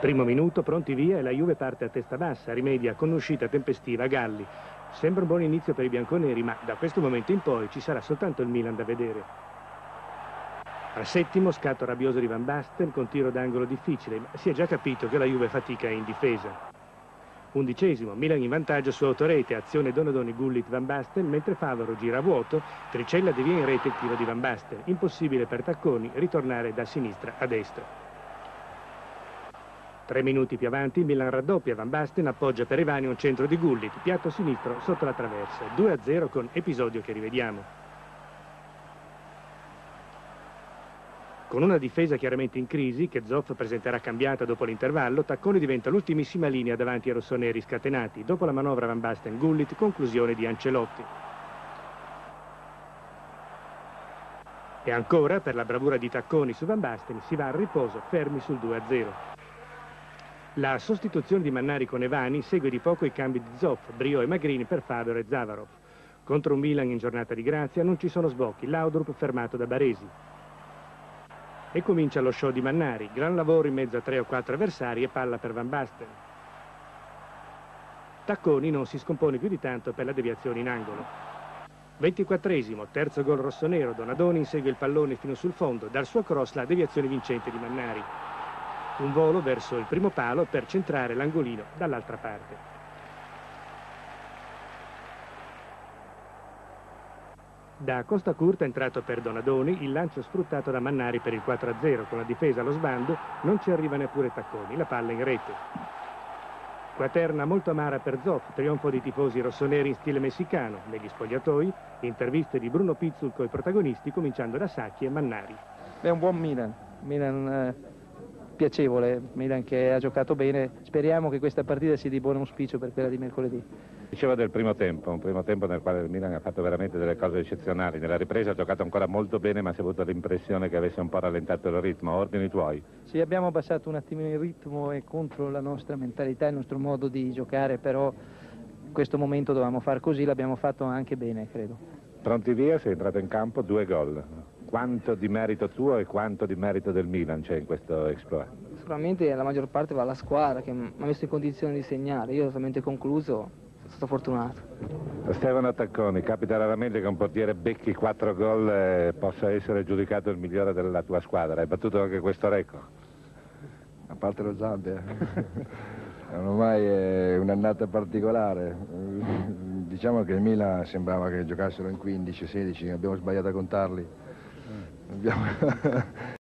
Primo minuto, pronti via e la Juve parte a testa bassa, rimedia con uscita tempestiva Galli. Sembra un buon inizio per i bianconeri, ma da questo momento in poi ci sarà soltanto il Milan da vedere. Al settimo, scatto rabbioso di Van Basten con tiro d'angolo difficile, ma si è già capito che la Juve fatica in difesa. Undicesimo, Milan in vantaggio su autorete, azione Donadoni Gullit Van Basten, mentre Favaro gira a vuoto, Tricella devia in rete il tiro di Van Basten. Impossibile per Tacconi ritornare da sinistra a destra. Tre minuti più avanti, Milan raddoppia, Van Basten appoggia per Ivani un centro di Gullit, piatto sinistro sotto la traversa. 2-0 con episodio che rivediamo. Con una difesa chiaramente in crisi, che Zoff presenterà cambiata dopo l'intervallo, Tacconi diventa l'ultimissima linea davanti ai rossoneri scatenati. Dopo la manovra Van Basten-Gullit, conclusione di Ancelotti. E ancora, per la bravura di Tacconi su Van Basten, si va al riposo, fermi sul 2-0. La sostituzione di Mannari con Evani segue di poco i cambi di Zoff, Brio e Magrini per Fabio e Zavarov. Contro un Milan in giornata di grazia non ci sono sbocchi, Laudrup fermato da Baresi. E comincia lo show di Mannari, gran lavoro in mezzo a tre o quattro avversari e palla per Van Basten. Tacconi non si scompone più di tanto per la deviazione in angolo. 24esimo, terzo gol rossonero, Donadoni insegue il pallone fino sul fondo, dal suo cross la deviazione vincente di Mannari. Un volo verso il primo palo per centrare l'angolino dall'altra parte. Da Costa Curta entrato per Donadoni, il lancio sfruttato da Mannari per il 4-0 con la difesa allo sbando, non ci arriva neppure Tacconi, la palla in rete. Quaterna molto amara per Zoff, trionfo dei tifosi rossoneri in stile messicano, negli spogliatoi, interviste di Bruno Pizzul con i protagonisti cominciando da Sacchi e Mannari. È un buon Milan, Milan eh, piacevole, Milan che ha giocato bene, speriamo che questa partita sia di buon auspicio per quella di mercoledì. Diceva del primo tempo, un primo tempo nel quale il Milan ha fatto veramente delle cose eccezionali. Nella ripresa ha giocato ancora molto bene, ma si è avuto l'impressione che avesse un po' rallentato il ritmo. Ordini tuoi? Sì, abbiamo abbassato un attimino il ritmo e contro la nostra mentalità, il nostro modo di giocare, però in questo momento dovevamo far così, l'abbiamo fatto anche bene, credo. Pronti via, sei entrato in campo, due gol. Quanto di merito tuo e quanto di merito del Milan c'è in questo exploit? Sicuramente la maggior parte va alla squadra che mi ha messo in condizione di segnare. Io solamente concluso, sono stato fortunato. Stefano Tacconi, capita raramente che un portiere becchi quattro gol e possa essere giudicato il migliore della tua squadra. Hai battuto anche questo record? A parte lo Zambia. Ormai è un'annata particolare. Diciamo che il Milan sembrava che giocassero in 15, 16, abbiamo sbagliato a contarli. Abbiamo...